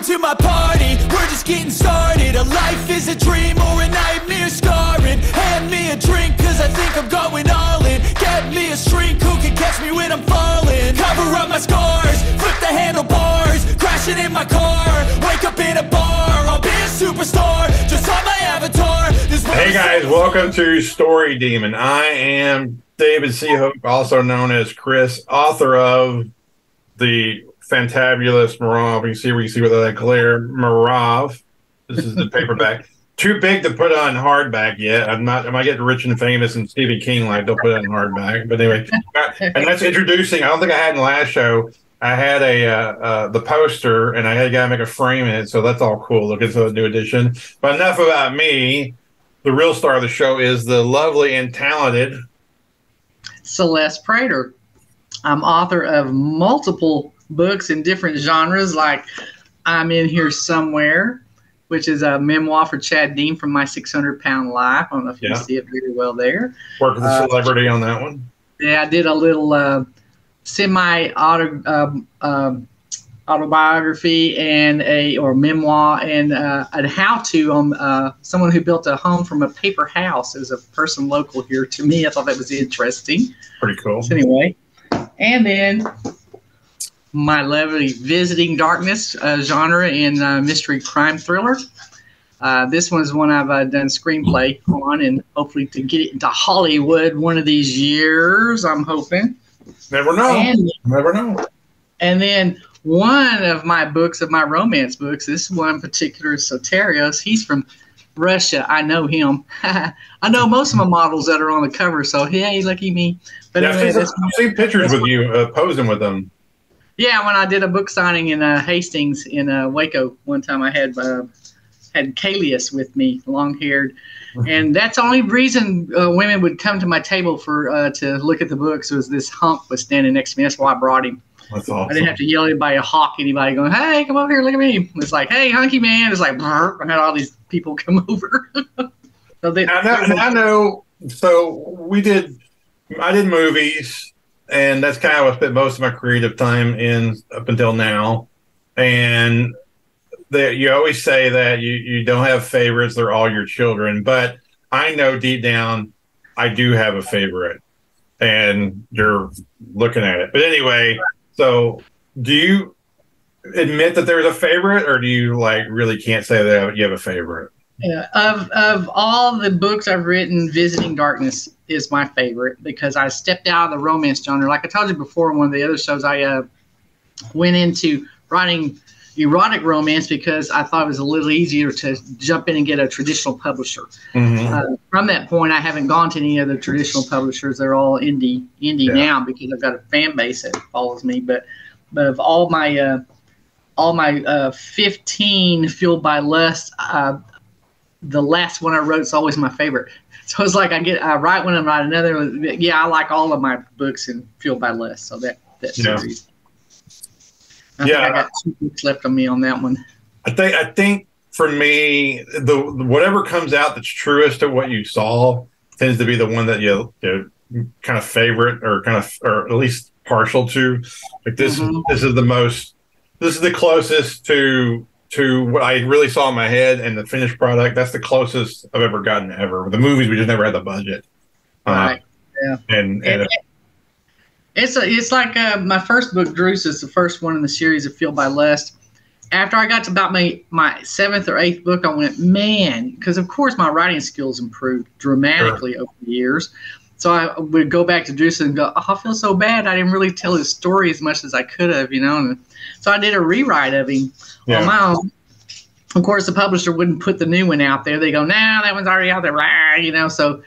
Welcome to my party, we're just getting started. A life is a dream or a nightmare scarring. Hand me a drink cause I think I'm going all in. Get me a shrink who can catch me when I'm falling? Cover up my scars, flip the handlebars Crashing in my car, wake up in a bar I'll be a superstar, just on my avatar. Hey guys, welcome to Story Demon. I am David C. Seahook, also known as Chris, author of the fantabulous Mirov. You see where you see with that glare Mirov. This is the paperback. Too big to put on hardback yet. I'm not. Am I getting rich and famous and Stephen King like don't put it on hardback. But anyway, and that's introducing. I don't think I had in the last show. I had a uh, uh, the poster and I had a guy make a frame in it, so that's all cool. Looking for the new edition. But enough about me. The real star of the show is the lovely and talented Celeste Prater. I'm author of multiple books in different genres, like I'm in here somewhere, which is a memoir for Chad Dean from My 600 Pound Life. I don't know if you Yeah. see it very well there. work with a Uh, celebrity on that one. Yeah, I did a little uh, semi auto um, um, autobiography and a or memoir and uh, a how to on uh, someone who built a home from a paper house as a person local here. To me, I thought that was interesting. Pretty cool. So anyway, and then my lovely visiting darkness uh, genre in uh, mystery crime thriller. Uh, this one's one I've uh, done screenplay on, and hopefully to get it into Hollywood one of these years. I'm hoping. Never know. And, Never know. and then one of my books, of my romance books, this one particular is Soterios. He's from Russia. I know him. I know most of my models that are on the cover. So hey, lucky me. But yeah, anyway, I've seen, I've seen pictures with you uh, posing with them. Yeah, when I did a book signing in uh, Hastings in uh, Waco one time, I had uh, had Kalius with me, long haired, and that's the only reason uh, women would come to my table for uh, to look at the books was this hunk was standing next to me. That's why I brought him. That's awesome. I didn't have to yell at anybody, a hawk anybody, going, "Hey, come over here, look at me." It's like, "Hey, hunky man!" It's like, "Brr." I had all these people come over. so they, I know, and I know. So we did. I did movies, and that's kind of what I spent most of my creative time in up until now. And that you always say that you you don't have favorites; they're all your children. But I know deep down, I do have a favorite, and you're looking at it. But anyway, so do you admit that there's a favorite, or do you like really can't say that you have a favorite? Yeah, of of all the books I've written, Visiting Darkness is my favorite because I stepped out of the romance genre. Like I told you before in one of the other shows, I uh, went into writing erotic romance because I thought it was a little easier to jump in and get a traditional publisher. Mhm. Uh, from that point, I haven't gone to any other traditional publishers. They're all indie indie Yeah. now because I've got a fan base that follows me. But but of all my uh, all my uh, 15 fueled by lust, uh, the last one I wrote is always my favorite. So it's like I get I write one and write another. Yeah, I like all of my books in fueled by lust. So that that Yeah. series. I Yeah. think I got two books left on me on that one. I think I think for me, the whatever comes out that's truest to what you saw tends to be the one that you, you kind of favorite or kind of or at least partial to. Like this, Mhm. this is the most. This is the closest to to what I really saw in my head and the finished product. That's the closest I've ever gotten ever. The movies we just never had the budget. Uh, Right. and and It's a, it's like uh, my first book, Druce, is the first one in the series of Fueled by Lust. After I got to about my, my seventh or eighth book, I went, man, because of course my writing skills improved dramatically over the years. So I would go back to Druce and go, oh, I feel so bad. I didn't really tell his story as much as I could have, you know. And so I did a rewrite of him yeah. on my own. Of course, the publisher wouldn't put the new one out there. They go, nah, that one's already out there, rah, you know. So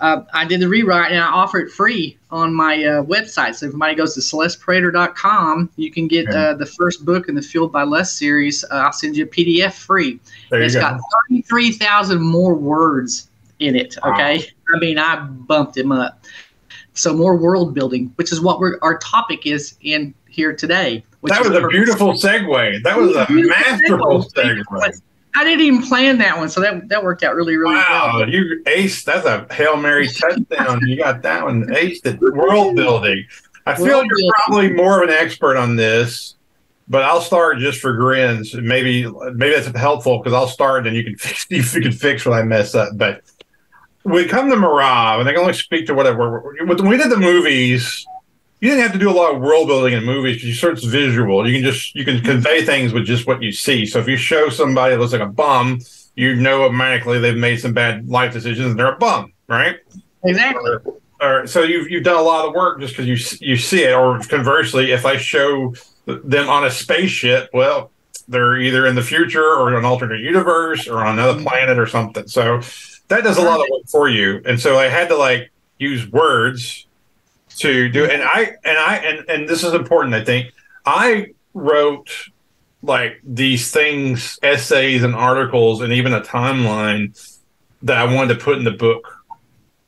uh, I did the rewrite and I offer it free on my uh, website. So if anybody goes to celesteprater.com, you can get uh, the first book in the Fueled by Lust series. Uh, I'll send you a PDF free. there you It's go. got 33,000 more words in it. Wow. Okay. I mean, I bumped him up. So more world building, which is what we're, our topic is in here today. Which that was a beautiful segue. That was a masterful segue. segue. I didn't even plan that one, so that that worked out really, really Wow, well. you aced. That's a hail mary touchdown. you got that one aced it. World building. I feel World you're building. probably more of an expert on this but I'll start just for grins. Maybe maybe that's helpful because I'll start and you can fix you can fix what I mess up. But we come to Mirov, and I can only speak to whatever. When we did the movies, you didn't have to do a lot of world building in movies because you sort of visual. You can just you can mm-hmm. convey things with just what you see. So if you show somebody that looks like a bum, you know automatically they've made some bad life decisions and they're a bum, right? Exactly. Or, or so you've you've done a lot of work just because you you see it. Or conversely, if I show them on a spaceship, well, they're either in the future or an alternate universe or on another mm-hmm. planet or something. So that does a lot of work for you. And so I had to like use words to do mm-hmm. and I and I and, and this is important, I think. I wrote like these things, essays and articles and even a timeline that I wanted to put in the book.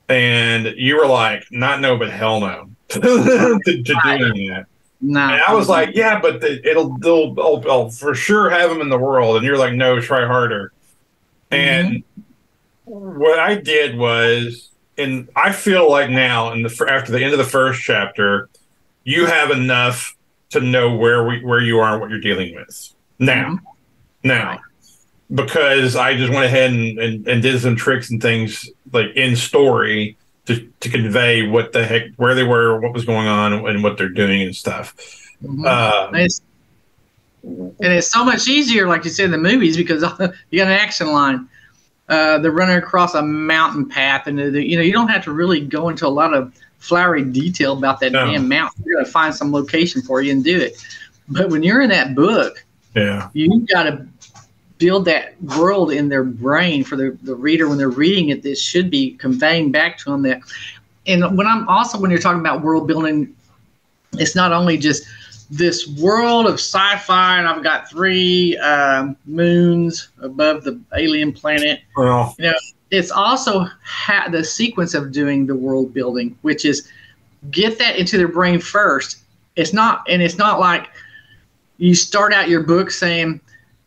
And you were like, not no, but hell no to, to doing that. No. And I was like, yeah, but the, it'll, they'll, I'll, I'll for sure have them in the world. And you're like, no, try harder. And mm-hmm. What I did was, and I feel like now, in the after the end of the first chapter, you have enough to know where we where you are and what you're dealing with now. Now, because I just went ahead and, and, and did some tricks and things like in story to, to convey what the heck where they were, what was going on, and what they're doing and stuff. Mhm. Uh, And it's, and it's so much easier, like you said in the movies, because you got an action line. Uh, they're running across a mountain path, and you know you don't have to really go into a lot of flowery detail about that No. damn mountain. You're gonna find some location for you and do it. But when you're in that book, yeah. you got to build that world in their brain for the, the reader when they're reading it. This should be conveying back to them that. And when I'm also when you're talking about world building, it's not only just this world of sci-fi, and I've got three um, moons above the alien planet. Well, you know, It's also ha- the sequence of doing the world building, which is get that into their brain first. It's not, and it's not like you start out your book saying,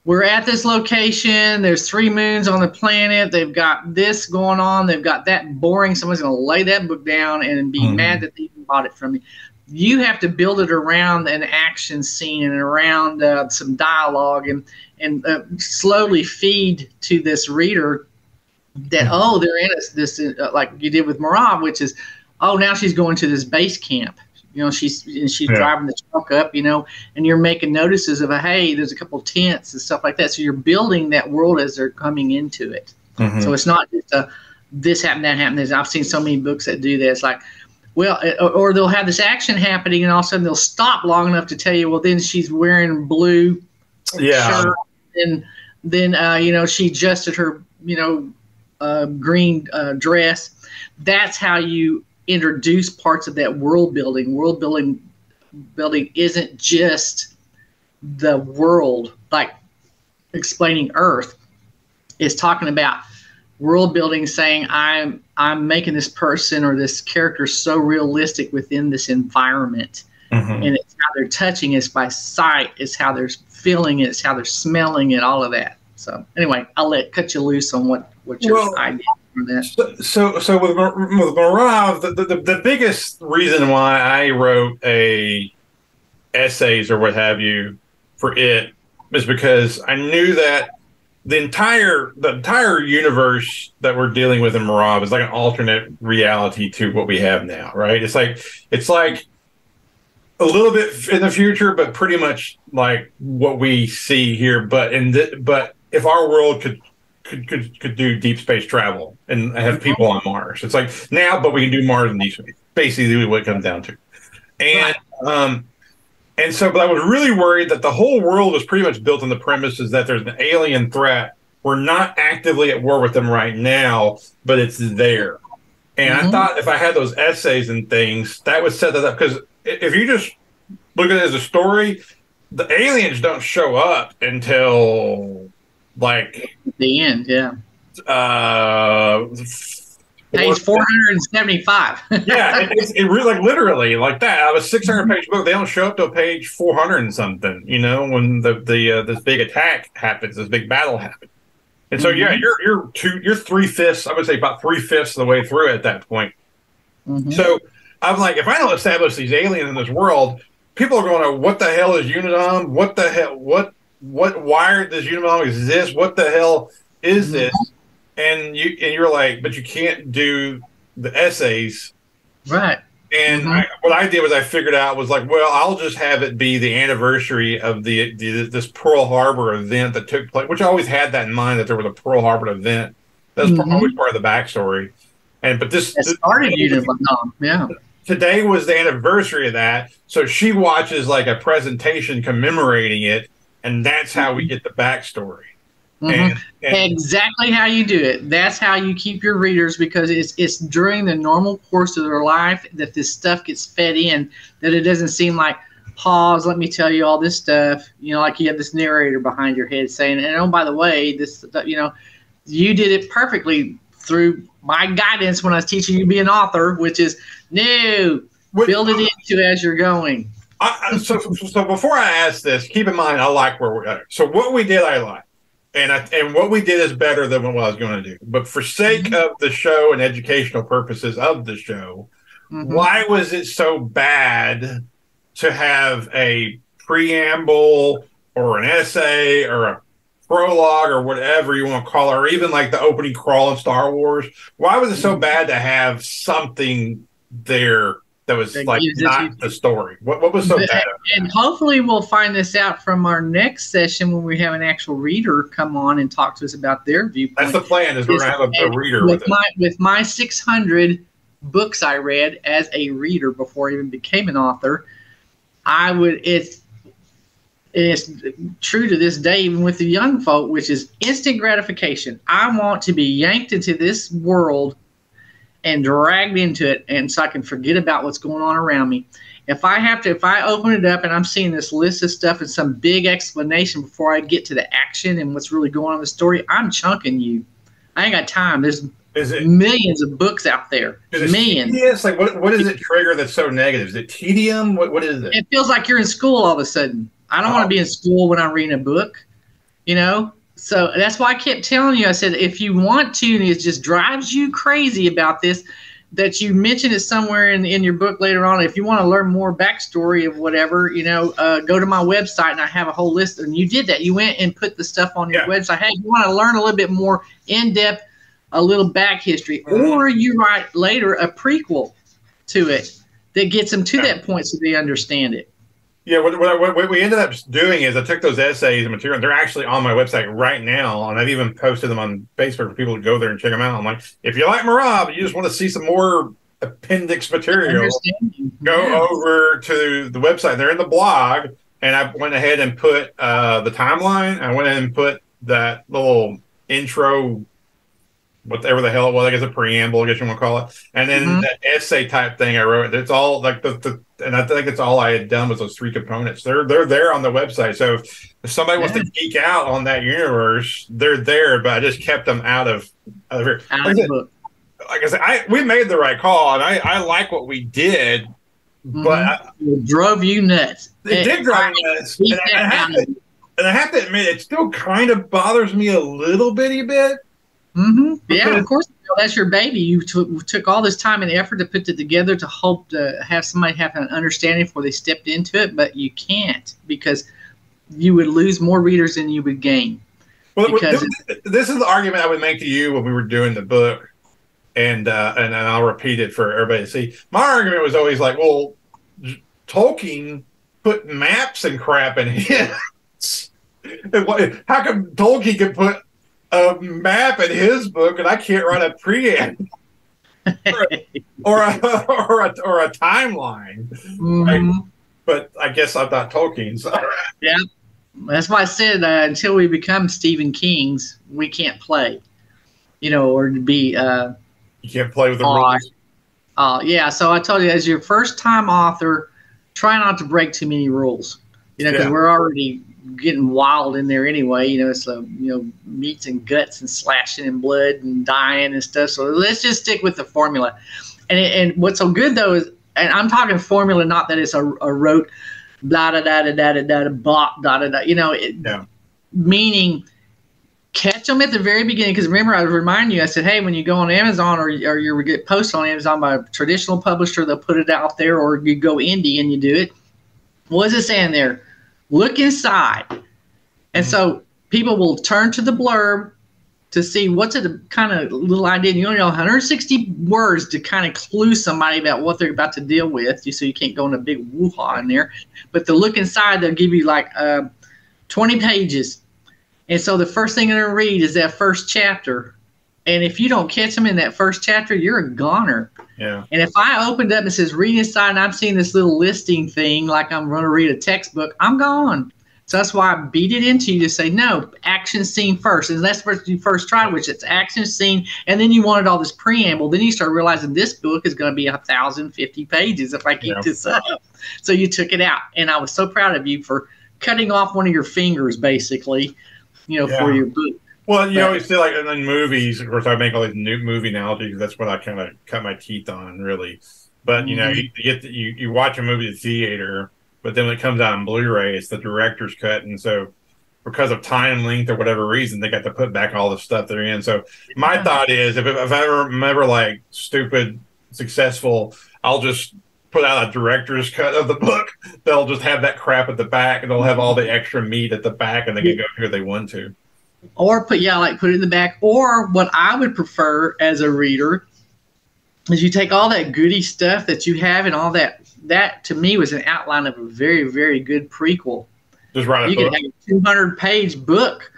we're at this location. There's three moons on the planet. They've got this going on. They've got that boring. Someone's going to lay that book down and be Mhm. mad that they even bought it from me. You have to build it around an action scene and around uh, some dialogue and and uh, slowly feed to this reader that oh they're in this this uh, like you did with Mirov, which is oh now she's going to this base camp. You know she's and she's Yeah. driving the truck up. You know and you're making notices of a hey there's a couple tents and stuff like that. So you're building that world as they're coming into it. mhm. So it's not just a this happened, that happened. There's- I've seen so many books that do this like, well, uh, or, or they'll have this action happening, and all of a sudden they'll stop long enough to tell you, well, then she's wearing blue yeah. shirt, and then uh, you know she adjusted her, you know, uh, green uh, dress. That's how you introduce parts of that world building. World building building isn't just the world, like explaining Earth. It's talking about world building, saying I'm I'm making this person or this character so realistic within this environment. Mhm. and it's how they're touching it's by sight it's how they're feeling it it's how they're smelling it all of that. So anyway i'll let cut you loose on what what your Well, idea for that. So, so, so with Mar- with Mirov, the, the the biggest reason why I wrote a essays or what have you for it is because I knew that the entire the entire universe that we're dealing with in Mirov is like an alternate reality to what we have now, right? It's like it's like a little bit in the future, but pretty much like what we see here. But in the, but if our world could could, could could do deep space travel and have people on Mars. It's like now, but we can do Mars and deep space. Basically, what it comes down to. And um, and so, but I was really worried that the whole world was pretty much built on the premises that there's an alien threat. We're not actively at war with them right now, but it's there. And I Mhm. thought if I had those essays and things, that would set that up. Because if you just look at it as a story, the aliens don't show up until like the end yeah uh page 475 yeah it, it's it really like literally like that out of a 600 page book they don't show up to page 400 and something you know when the the uh, this big attack happens this big battle happens and so yeah Mhm. you're you're two you're three fifths i would say about three fifths of the way through at that point Mhm. so i'm like if i don't establish these aliens in this world people are going, to "What the hell is Unidom? What the hell? What what? Why does Unidom exist? What the hell is Mm-hmm. This?" And you and you're like, "But you can't do the essays." Right. And Mhm. I, what I did was I figured out was like, well, I'll just have it be the anniversary of the, the this Pearl Harbor event that took place, which I always had that in mind that there was a Pearl Harbor event. That's Mhm. always part of the backstory. And but this, That started Unidom. Yeah. today was the anniversary of that, so she watches like a presentation commemorating it, and that's how we get the backstory. Mhm. And, and exactly how you do it. That's how you keep your readers because it's it's during the normal course of their life that this stuff gets fed in. That it doesn't seem like pause. Let me tell you all this stuff. You know, like you have this narrator behind your head saying, "And oh, by the way, this you know, you did it perfectly through my guidance when I was teaching you to be an author, which is no, build it into as you're going." I, so, so before I ask this, keep in mind I like where we're at. So what we did, I like, and I, and what we did is better than what I was going to do. But for sake of the show and educational purposes of the show, Mhm. why was it so bad to have a preamble or an essay or a prologue or whatever you want to call it, or even like the opening crawl in Star Wars? Why was it so bad to have something there that was That like it not the story? What what was so bad? And hopefully, we'll find this out from our next session when we have an actual reader come on and talk to us about their viewpoint. That's the plan. Is we're gonna have a, a reader with with it. my with my 600 books I read as a reader before I even became an author. I would it's it's true to this day even with the young folk, which is instant gratification. I want to be yanked into this world and dragged into it, and so I can forget about what's going on around me. If I have to, if I open it up and I'm seeing this list of stuff and some big explanation before I get to the action and what's really going on in the story, I'm chunking you. I ain't got time. There's Is it millions of books out there. is Millions. tedious? Like what what is it trigger that's so negative? Is it tedium? What what is it? It feels like you're in school all of a sudden. I don't want Oh. to be in school when I'm reading a book, you know? So that's why I kept telling you. I said, if you want to, and it just drives you crazy about this, that you mention it somewhere in, in your book later on. If you want to learn more backstory of whatever, you know, uh, go to my website and I have a whole list. And you did that. You went and put the stuff on your Yeah. website. Hey, you want to learn a little bit more in depth, a little back history, Mhm. or you write later a prequel to it that gets them to Yeah. that point so they understand it. Yeah, what, what, what- what we ended up doing is I took those essays and material. They're actually on my website right now, and I've even posted them on Facebook for people to go there and check them out. I'm like, if you like Mirov, you just want to see some more appendix material, go Yeah. over to the website. They're in the blog, and I went ahead and put uh, the timeline. I went ahead and put that little intro, whatever the hell it was. I guess a preamble, I guess you want to call it, and then Mhm. that essay type thing I wrote. It's all like the, the and I think it's all I had done was those three components. They're they're there on the website. So if, if somebody wants to geek out on that universe, they're there. But I just kept them out of out of here. Out Like I of like I said, I we made the right call, and I I like what we did, but I, It drove you nuts. it did drive me nuts. And I, have to, and I have to admit, it still kind of bothers me a little bitty bit. Hmm Yeah, of course. That's your baby. You took, took all this time and effort to put it together to hope to have somebody have an understanding before they stepped into it, but you can't because you would lose more readers than you would gain. Well, Because this, this is the argument I would make to you when we were doing the book, and uh, and, and I'll repeat it for everybody to see. My argument was always like, well, Tolkien put maps and crap in his. How come Tolkien could put a map in his book and I can't write a preamble or a, or a, or a timeline? Mhm. But I guess I'm not Tolkien. So. That's why I said uh, until we become Stephen King's, we can't play, you know, or to be. Uh, You can't play with the rules. Uh, yeah, so I told you, as your first time author, try not to break too many rules. You know, because Yeah. we're already getting wild in there anyway. You know, it's uh, you know meats and guts and slashing and blood and dying and stuff. So let's just stick with the formula. And and what's so good though is, and I'm talking formula, not that it's a, a rote blah da da da da da da da blah da da da. You know, it, Yeah. meaning catch them at the very beginning. Because remember, I remind you, I said, hey, when you go on Amazon or, or you get posted on Amazon by a traditional publisher, they'll put it out there, or you go indie and you do it. What is it saying there? Look inside. And so people will turn to the blurb to see what's a kind of little idea. You only know 160 words to kind of clue somebody about what they're about to deal with. You so you can't go in a big woo-ha in there. But to look inside, they'll give you like uh, 20 pages. And so the first thing you're gonna read is that first chapter. And if you don't catch them in that first chapter, you're a goner. Yeah. And if I opened up and says read inside and I'm seeing this little listing thing like I'm going to read a textbook, I'm gone. So that's why I beat it into you to say no, action scene first. And that's what you first tried, which it's action scene, and then you wanted all this preamble. Then you start realizing this book is going to be a thousand fifty pages if I keep Yeah. this up. So you took it out, and I was so proud of you for cutting off one of your fingers, basically, you know, for your book. Well, you always feel like in movies, of course, I make all these new movie analogies. That's what I kind of cut my teeth on, really. But you know, you, you get to, you you watch a movie at the theater, but then when it comes out on Blu-ray, it's the director's cut, and so because of time length or whatever reason, they got to put back all the stuff they're in. So my Yeah. thought is, if if I ever am ever like stupid successful, I'll just put out a director's cut of the book. They'll just have that crap at the back, and they'll have all the extra meat at the back, and they can go who they want to. Or put yeah like put it in the back or what i would prefer as a reader is you take all that goody stuff that you have and all that that to me was an outline of a very very good prequel Just write a you book. could have a 200 page book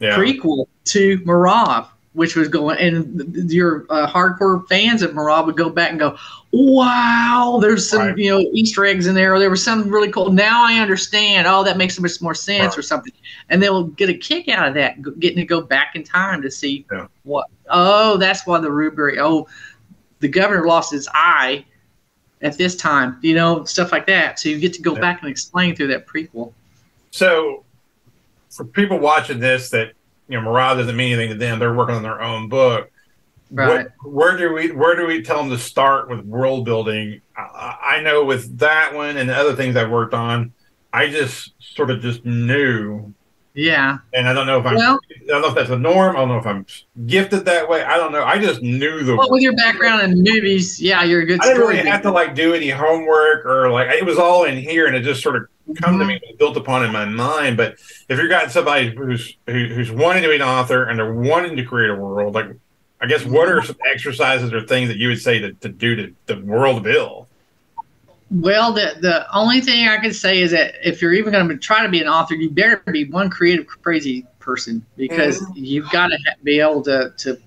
Yeah. prequel to Mirov, which was going, and your uh, hardcore fans of Mirov would go back and go, "Wow, there's some Right. you know Easter eggs in there, or there was something really cool. Now I understand. Oh, that makes so much more sense, Right. or something." And they'll get a kick out of that, getting to go back in time to see Yeah. what. Oh, that's why the Rubery. Oh, the governor lost his eye at this time. You know, stuff like that. So you get to go Yeah. back and explain through that prequel. So, for people watching this, that you know, Mirov doesn't mean anything to them. They're working on their own book. Right. What, where do we where do we tell them to start with world building? I, I know with that one and the other things I've worked on, I just sort of just knew, Yeah. and I don't know if I'm. Well, I don't know if that's a norm. I don't know if I'm gifted that way. I don't know. I just knew the. Well, with your background in movies, yeah, you're a good I didn't really have to like do any homework or like it was all in here, and it just sort of come to me, mm-hmm. it built upon in my mind. But if you've got somebody who's who, who's wanting to be an author and they're wanting to create a world, like I guess what are some exercises or things that you would say to, to do to the world build? Well, the the only thing I can say is that if you're even going to try to be an author, you better be one creative crazy person because mm-hmm. you've got to be able to to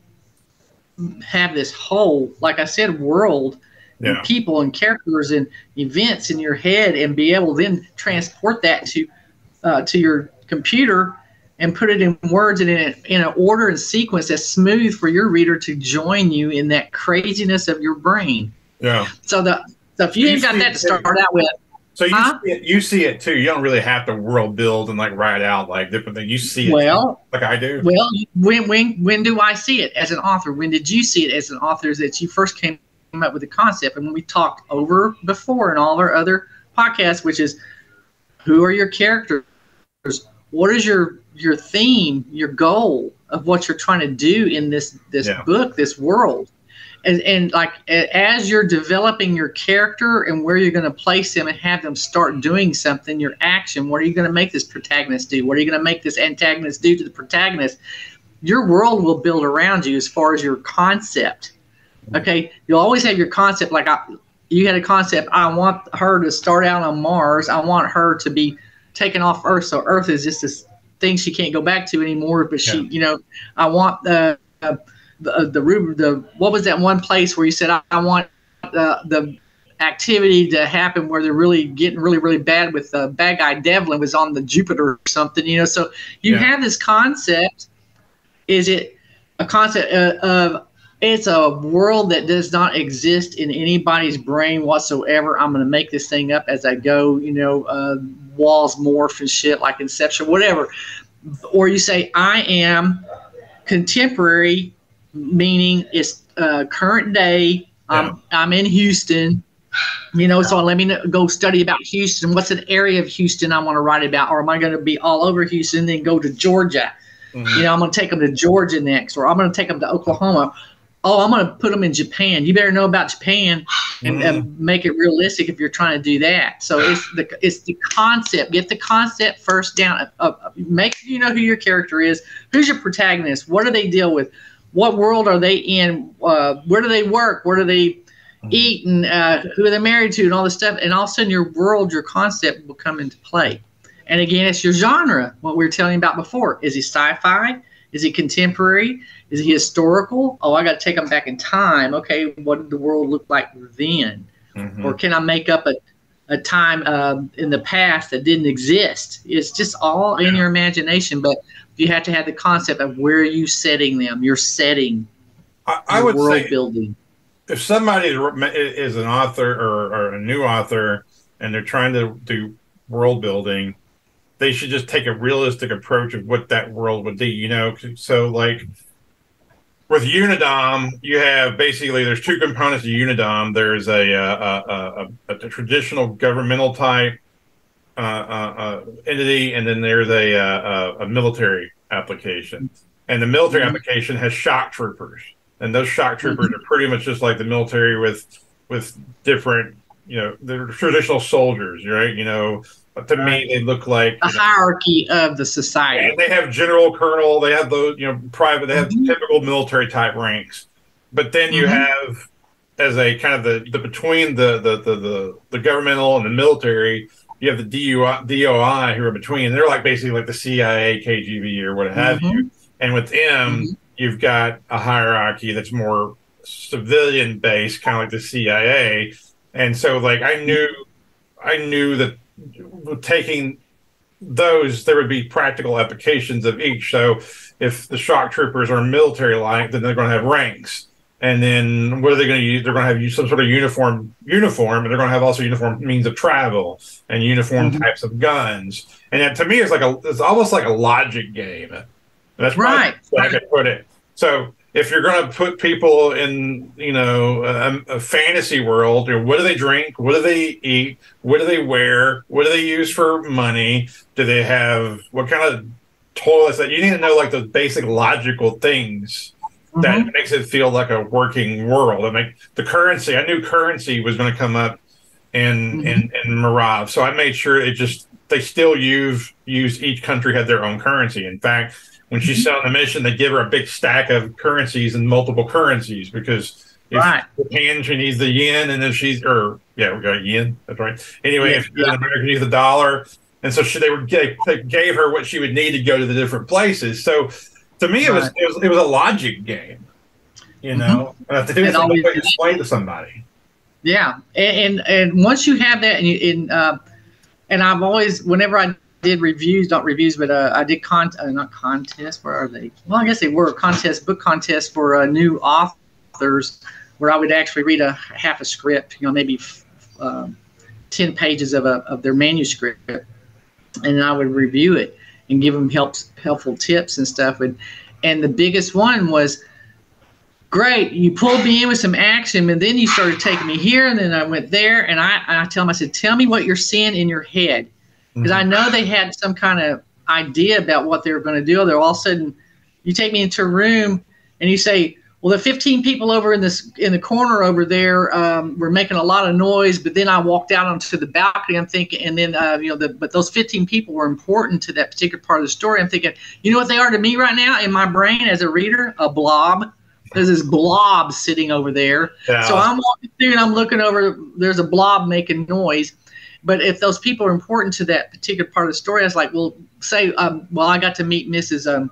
have this whole, like I said, world Yeah. and people and characters and events in your head, and be able to then transport that to uh, to your computer and put it in words and in, a, in an order and sequence that's smooth for your reader to join you in that craziness of your brain. Yeah. So the so if you You ain't got see- that to start out with, So you Huh? see it, you see it too. You don't really have to world build and like write out like different things. You see it well, like I do. well, when when when do I see it as an author? When did you see it as an author? Is that you first came up with the concept, and when we talked over before in all our other podcasts, which is who are your characters? What is your your theme, your goal of what you're trying to do in this this Yeah. book, this world? And, and like as you're developing your character and where you're going to place them and have them start doing something, your action, what are you going to make this protagonist do? What are you going to make this antagonist do to the protagonist? Your world will build around you as far as your concept. Okay, you'll always have your concept. Like I, you had a concept. I want her to start out on Mars. I want her to be taken off Earth. So Earth is just this thing she can't go back to anymore. But she, Yeah. you know, I want the uh, the the the what was that one place where you said I, I want the the activity to happen where they're really getting really really bad with the bad guy Devlin was on the Jupiter or something. You know, so you Yeah. have this concept. Is it a concept uh, of it's a world that does not exist in anybody's brain whatsoever. I'm going to make this thing up as I go. You know, uh, walls morph and shit like Inception, whatever. Or you say I am contemporary, meaning it's uh, current day. I'm I'm in Houston. You know, so let me know, go study about Houston. What's an area of Houston I want to write about, or am I going to be all over Houston, and then go to Georgia? Mhm. You know, I'm going to take them to Georgia next, or I'm going to take them to Oklahoma. Oh, I'm going to put them in Japan. You better know about Japan and, and, make it realistic if you're trying to do that. So it's the it's the concept. Get the concept first down. Uh, uh, make sure you know who your character is. Who's your protagonist? What do they deal with? What world are they in? Uh, where do they work? Where do they eat? And uh, who are they married to? And all this stuff. And all of a sudden, your world, your concept will come into play. And again, it's your genre. What we were telling you about before. Is he sci-fi? Is he contemporary? Is he historical? Oh, I got to take him back in time. Okay, what did the world look like then? Mm-hmm. Or can I make up a, a time uh, in the past that didn't exist? It's just all in your imagination, but you have to have the concept of where are you setting them. You're setting. I, I would world say building. If somebody is an author or, or a new author and they're trying to do world building, they should just take a realistic approach of what that world would be. You know, so like with Unidom, you have basically there's two components of Unidom. There's a a, a, a, a traditional governmental type uh, uh, uh entity, and then there's a, a, military application. And the military mm-hmm. application has shock troopers, and those shock troopers mm-hmm. are pretty much just like the military with with different, you know, they're traditional soldiers, right? You know, to me, they look like a hierarchy of the society. they have general, colonel. They have those, you know, private. They have mm-hmm. typical military type ranks. But then you mm-hmm. have, as a kind of the, the between the, the the, the the governmental and the military, you have the DUI, DOI who are between. They're like basically like the CIA, KGB, or what have mm-hmm. you. And with them, mm-hmm. you've got a hierarchy that's more civilian based, kind of like the CIA. And so, like, I knew, I knew that taking those, there would be practical applications of each. So if the shock troopers are military like, then they're going to have ranks. And then what are they going to use? They're going to have some sort of uniform uniform, and they're going to have also uniform means of travel and uniform mm-hmm. types of guns. And that to me it's like a it's almost like a logic game. That's right. I could put it. So if you're going to put people in, you know, a, a, fantasy world, you know, what do they drink? What do they eat? What do they wear? What do they use for money? Do they have what kind of toilets that you need to know like the basic logical things mm-hmm. that makes it feel like a working world. I mean, the currency. I knew currency was going to come up in mm-hmm. in in Mirov, so I made sure it just they still use use each country had their own currency. In fact when she's selling the mission, they give her a big stack of currencies and multiple currencies because if right. Japan she needs the yen, and then she's or yeah, we got yen. That's right. Anyway, yeah, if she's yeah. America needs the dollar, and so she, they were they, they, gave her what she would need to go to the different places. So to me, it was it was, it was a logic game, you mm-hmm. know. Mm-hmm. And I think it's way to explain to somebody. Yeah, and, and and once you have that, and you, and uh, and I've always whenever I did reviews, not reviews, but uh, I did con uh, not contests. Where are they? Well, I guess they were contest book contests for uh, new authors, where I would actually read a half a script, you know, maybe um, ten pages of a, of their manuscript, and I would review it and give them help, helpful tips and stuff. And and the biggest one was great. You pulled me in with some action, and then you started taking me here, and then I went there, and I, I tell them, I said, tell me what you're seeing in your head because I know they had some kind of idea about what they were going to do. They're all of a sudden, you take me into a room and you say, "Well, the 15 people over in this in the corner over there um, were making a lot of noise." But then I walked out onto the balcony. I'm thinking, and then uh, you know, the, but those 15 people were important to that particular part of the story. I'm thinking, you know what they are to me right now in my brain as a reader? A blob. There's this blob sitting over there. Yeah. So I'm walking through and I'm looking over. There's a blob making noise but if those people are important to that particular part of the story, I was like, well, say, um, well, I got to meet Mrs. Um,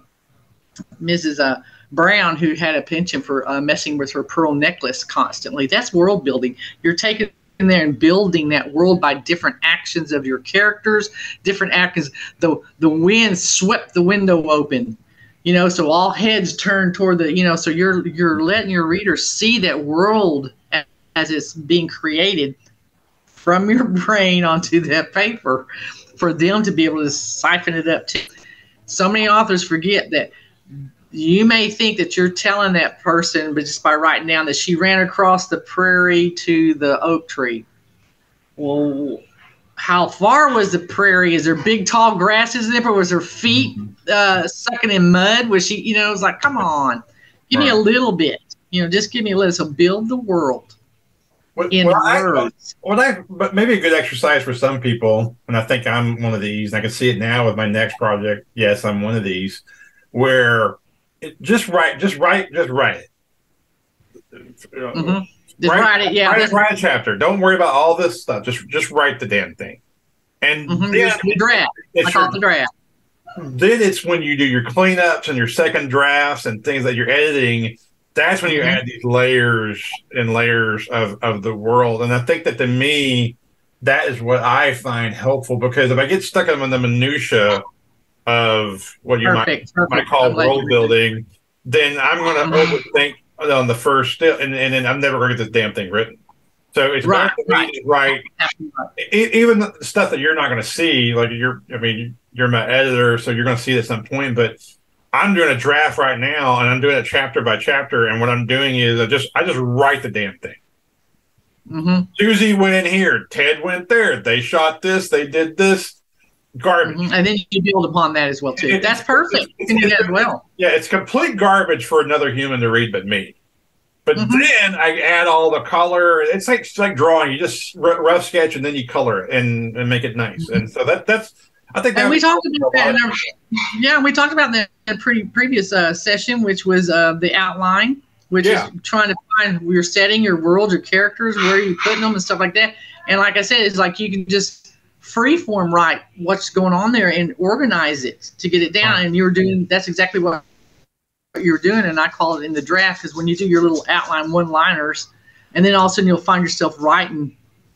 Mrs. Uh, Brown, who had a penchant for uh, messing with her pearl necklace constantly. That's world building. You're taking in there and building that world by different actions of your characters, different actions. The the wind swept the window open, you know, so all heads turn toward the, you know, so you're you're letting your readers see that world as it's being created from your brain onto that paper for them to be able to siphon it up to. So many authors forget that you may think that you're telling that person, but just by writing down that she ran across the prairie to the oak tree. Well, how far was the prairie? Is there big tall grasses there? or was her feet uh, sucking in mud? Was she, you know, it was like, come on, give right. me a little bit. You know, just give me a little. So build the world What, in what I, words. what I, but maybe a good exercise for some people, and I think I'm one of these, and I can see it now with my next project. Yes, I'm one of these, where it, just write, just write, just write it. Mhm. Just write it. Yeah. write, a, write a chapter. Don't worry about all this stuff. Just just write the damn thing. And mhm, then, the draft. It's call your- the draft. then it's when you do your cleanups and your second drafts and things that you're editing. That's when you Mhm. add these layers and layers of, of the world. And I think that to me, that is what I find helpful because if I get stuck in the minutia of what you might, Perfect. Perfect. might call world building, then I'm going to Mhm. overthink on the first step, and, and then I'm never going to get this damn thing written. So it's Right, better for me to write Absolutely right. e- even the stuff that you're not going to see, like you're, I mean, you're my editor, so you're going to see it at some point. But I'm doing a draft right now, and I'm doing it chapter by chapter. And what I'm doing is I just, I just write the damn thing. Mhm, Susie went in here, Ted went there. They shot this, they did this. Garbage. mhm. And then you build upon that as well too. It- That's perfect. You can do that as well. Yeah, it's complete garbage for another human to read, but me. But Mhm. then I add all the color. It's like it's like drawing. You just r- rough sketch and then you color it and, and make it nice. And so that that's I think And we talked about that. In our, yeah, we talked about that in a pretty previous uh, session, which was uh, the outline, which Yeah. is trying to find your setting, your world, your characters, where you're putting them, and stuff like that. And like I said, it's like you can just freeform write what's going on there and organize it to get it down. And you're doing that's exactly what you're doing. And I call it in the draft is when you do your little outline one liners, and then all of a sudden you'll find yourself writing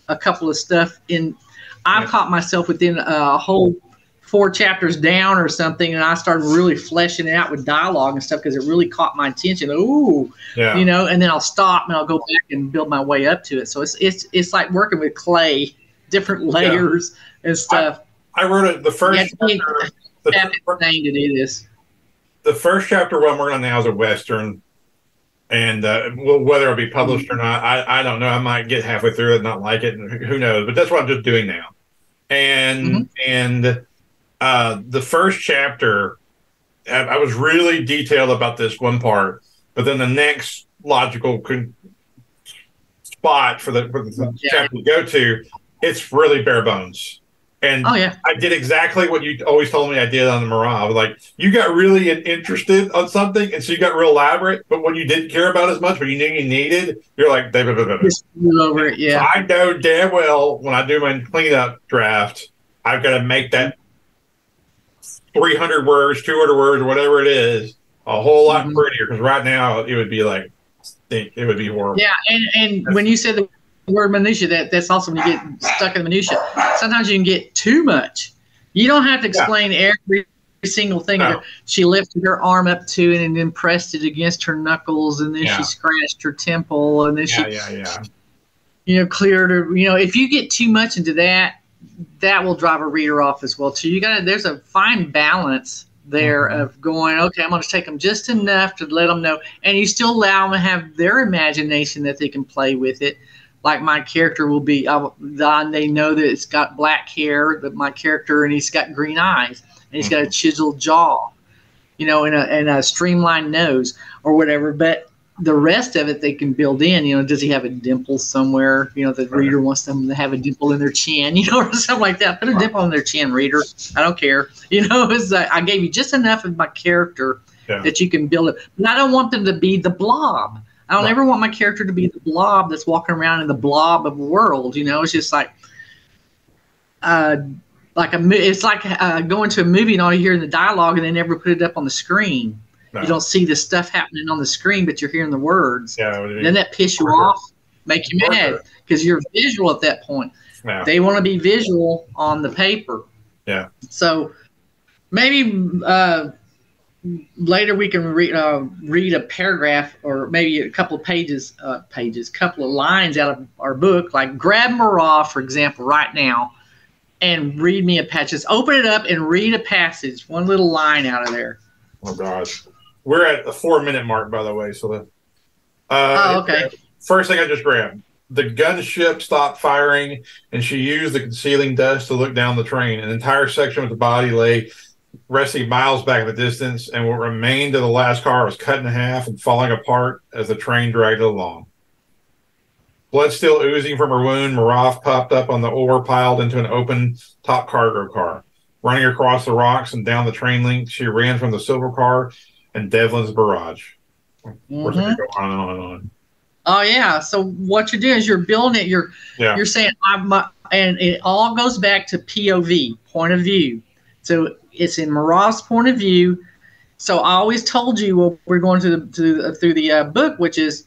a couple of stuff in. I've Yeah. caught myself within a whole four chapters down or something, and I started really fleshing it out with dialogue and stuff because it really caught my attention. Ooh, yeah. you know, and then I'll stop and I'll go back and build my way up to it. So it's it's it's like working with clay, different layers and stuff. I wrote it the first Yeah, chapter. The, Have fir- thing to do this. the first chapter what we're working on now is a western, and uh, well, whether it'll be published or not, I, I don't know. I might get halfway through it and not like it, and who knows? But that's what I'm just doing now. And Mhm. and uh, the first chapter, I, I was really detailed about this one part, but then the next logical con- spot for the, for the Yeah. chapter to go to, it's really bare bones. And Oh yeah, I did exactly what you always told me I did on the Mirage. Like you got really interested on something, and so you got real elaborate. But when you didn't care about as much, but you knew you needed, you're like, "Blah, blah, blah, blah, blah." just over it. Yeah, So I know damn well when I do my cleanup draft, I've got to make that 300 words, 200 words, or whatever it is, a whole lot Mhm. prettier. Because right now it would be like, it would be horrible. yeah. And and when you said the word minutia, that that's also when you get stuck in the minutia. Sometimes you can get too much. You don't have to explain every single thing. No. She lifted her arm up to it and then pressed it against her knuckles, and then Yeah. she scratched her temple, and then she Yeah, yeah, yeah. you know, clear to you know, if you get too much into that, that will drive a reader off as well too. You got there's a fine balance there Mhm. of going, okay, I'm going to take them just enough to let them know, and you still allow them to have their imagination that they can play with it. Like my character will be, I they know that it's got black hair, that my character, and he's got green eyes, and he's got a chiseled jaw, you know, and a, and a streamlined nose or whatever. But the rest of it they can build in. You know, does he have a dimple somewhere? You know, the Right. reader wants them to have a dimple in their chin, you know, or something like that. Put a dimple in their chin, reader. I don't care. You know, it's like, I gave you just enough of my character Yeah. that you can build it. But I don't want them to be the blob. I don't Right. ever want my character to be the blob that's walking around in the blob of world. You know, it's just like, uh, like a it's like uh, going to a movie and all you hear in the dialogue and they never put it up on the screen. No. You don't see the stuff happening on the screen, but you're hearing the words. Yeah, it would be- Then that piss you off, make you mad because you're visual at that point. yeah. They want to be visual on the paper. Yeah. So maybe uh, later we can read uh, read a paragraph or maybe a couple of pages, uh, pages, couple of lines out of our book. Like grab Mirov, for example, right now, and read me a passage. Just open it up and read a passage, one little line out of there. Oh gosh, we're at the four minute mark, by the way. So the uh, Oh, okay. First thing I just grabbed: the gunship stopped firing, and she used the concealing dust to look down the train. An entire section of the body lay resting miles back in the distance, and what remained of the last car was cut in half and falling apart as the train dragged it along. Blood still oozing from her wound, Mirov popped up on the ore piled into an open top cargo car. Running across the rocks and down the train link, she ran from the silver car and Devlin's barrage. We're going to go on and on and on. Oh yeah. So what you're doing is you're building it. You're Yeah. you're saying I'm, uh, and it all goes back to POV, point of view. So it's in Mirov's point of view. So I always told you what we're going through the through, the- through the uh, book, which is,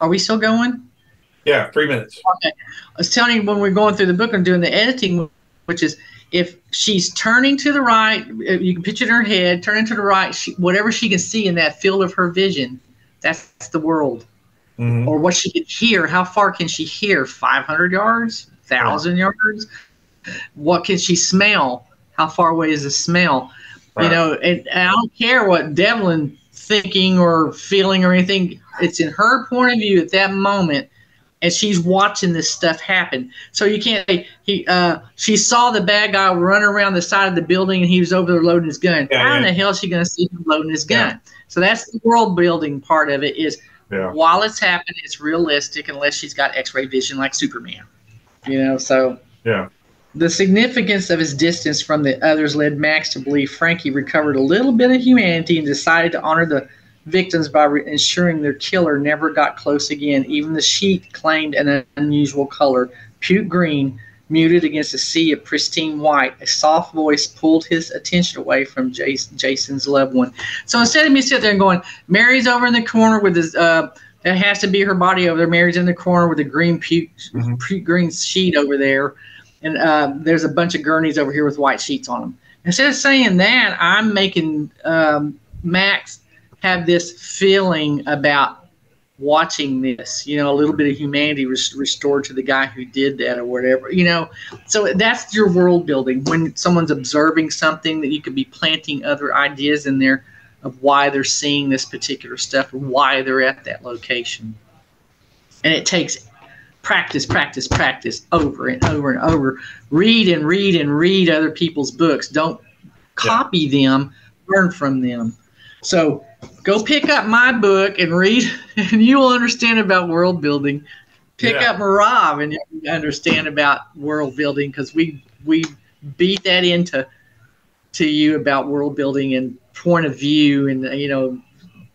are we still going? Yeah, three minutes. Okay. I was telling you when we're going through the book and doing the editing, which is if she's turning to the right, you can picture in her head, turning to the right, she, whatever she can see in that field of her vision, that's the world. Mhm. Or what she can hear. How far can she hear? 500 yards? 1,000 yards? What can she smell? How far away is the smell? You know, and, and I don't care what Devlin thinking or feeling or anything. It's in her point of view at that moment, and she's watching this stuff happen. So you can't say he. Uh, she saw the bad guy run around the side of the building, and he was over there loading his gun. Yeah, How in the hell is she going to see him loading his Yeah. gun? So that's the world building part of it. Is Yeah. while it's happening, it's realistic unless she's got X-ray vision like Superman. You know, so Yeah. the significance of his distance from the others led Max to believe Frankie recovered a little bit of humanity and decided to honor the victims by re- ensuring their killer never got close again. Even the sheet claimed an unusual color, puke green, muted against a sea of pristine white. A soft voice pulled his attention away from Jason, Jason's loved one. So instead of me sitting there and going, Mary's over in the corner with his, uh, that has to be her body over there. Mary's in the corner with a green puke, Mhm. puke green sheet over there and uh, there's a bunch of gurneys over here with white sheets on them. Instead of saying that, I'm making um, Max have this feeling about watching this. You know, a little bit of humanity res- restored to the guy who did that, or whatever. You know, so that's your world building when someone's observing something that you could be planting other ideas in there of why they're seeing this particular stuff or why they're at that location. And it takes practice, practice, practice over and over and over. Read and read and read other people's books. Don't copy them, learn from them. So go pick up my book and read, and you will understand about world building. Pick Yeah. up Mirov and you understand about world building because we we beat that into to you about world building and point of view and you know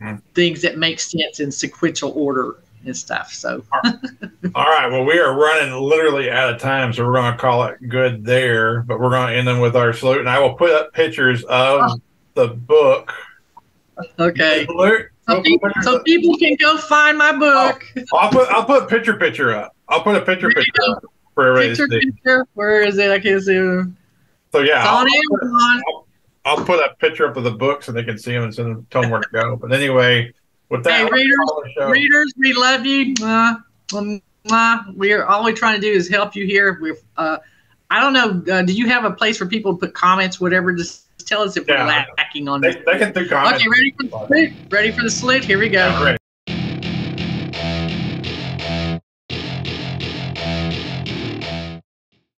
Mhm. things that make sense in sequential order and stuff. So All right. Well, we are running literally out of time, so we're going to call it good there. But we're going to end them with our salute, and I will put up pictures of Oh. the book. Okay. Salute. So people, so people can go find my book. I'll put I'll put picture picture up. I'll put a picture picture up for everybody Picture, to see. picture. Where is it? I can't see it. So yeah, I'll, I'll put- I'll put a picture up of the book so they can see them and send them, tell them where to go. But anyway, with that, Hey, readers, call the show. Readers, we love you. Uh, uh, we're all we're trying to do is help you here. We're, uh, I don't know. Uh, do you have a place for people to put comments, whatever? Just tell us if Yeah. we're lacking on They, they can comments. Okay, ready for the salute? Ready for the salute? Here we go. Yeah.